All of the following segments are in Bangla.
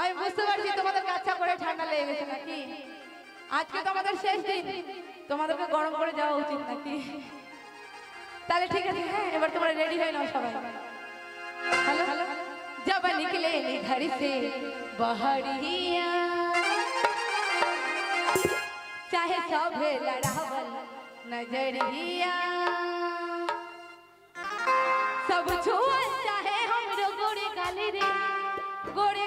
আমি বুঝতে পারছি তোমাদের কাচ্চা করে ঠান্ডা লেগে গেছে নাকি আজকে তোমাদের শেষ দিন তোমাদেরকে গরম করে যাওয়া উচিত নাকি তাহলে ঠিক আছে হ্যাঁ এবার তোমরা রেডি হয়ে নাও সবাই হ্যালো হ্যালো जब निकले ने घर से बहरिया चाहे सब लड़ावल नजरिया सब छुअल चाहे हमरो गोरे गाली रे गोरे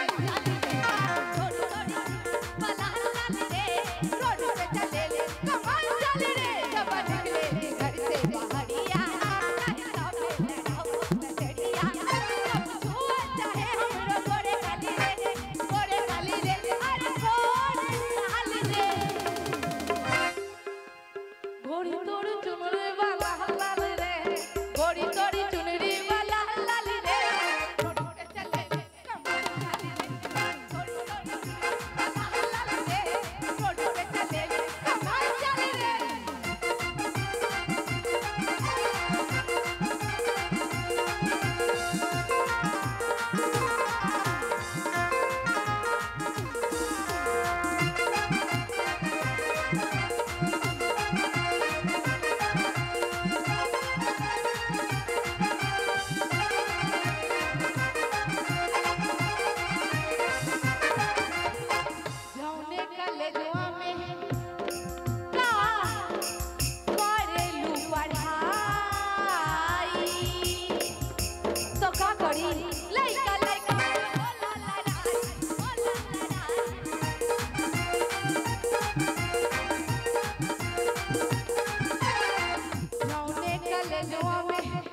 जौने कलेजवा में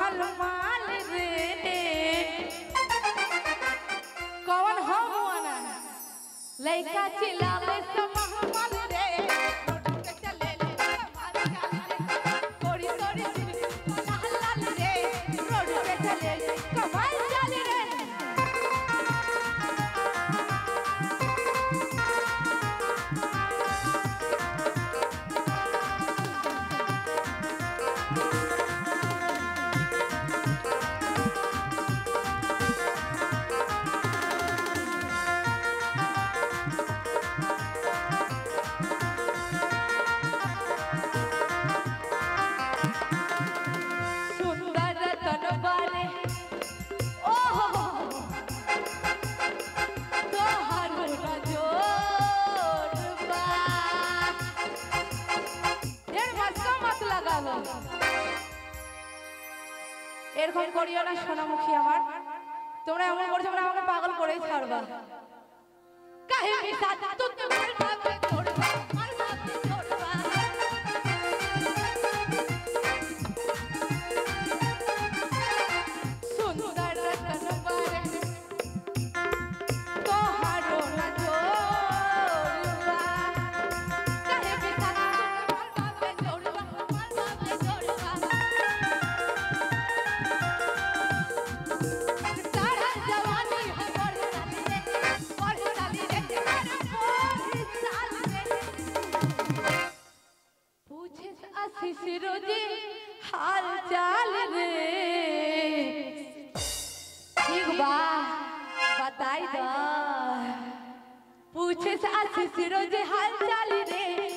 महल माल रे कौन हम वाला लइका चिल्लाले এরকম করিও না, সোনামুখী আমার। তোমরা এমন করছ আমাকে পাগল করেই ছাড়বা। কাহে মিশা তো তোমার পাগল ছোড়বা बताई दा पूछे से आशीष रोज हाल चाल रे।